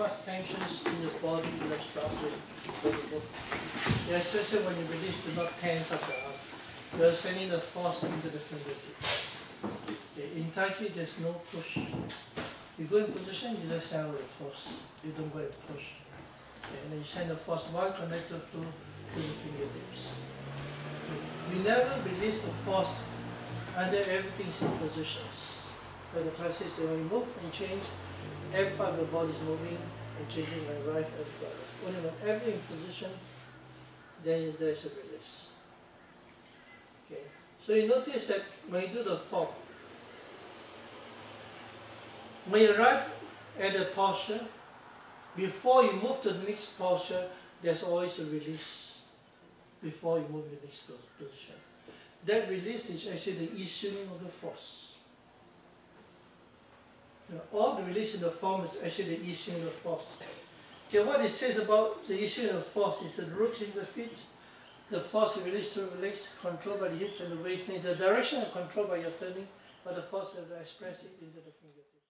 what tensions in the body with when you especially when you release, do not tense up the arm. You're sending the force into the fingertips. Okay, in Tai Chi, there's no push. You go in position, you just send out the force. You don't go and push. Okay, and then you send the force while connected to, to the fingertips. Okay. Never release the force under everything's in positions. But the class that when you move and change, every part of the body is moving and changing right every part. Only when every in position, then there's a release. Okay. So you notice that when you do the form, when you arrive at the posture, before you move to the next posture, there's always a release before you move to the next position. That release is actually the issuing of the force. Now, all the release in the form is actually the issuing of force. Okay, what it says about the issuing of force is the roots in the feet, the force released through the legs, controlled by the hips and the waist. The direction controlled by your turning, but the force is expressed into the fingertips.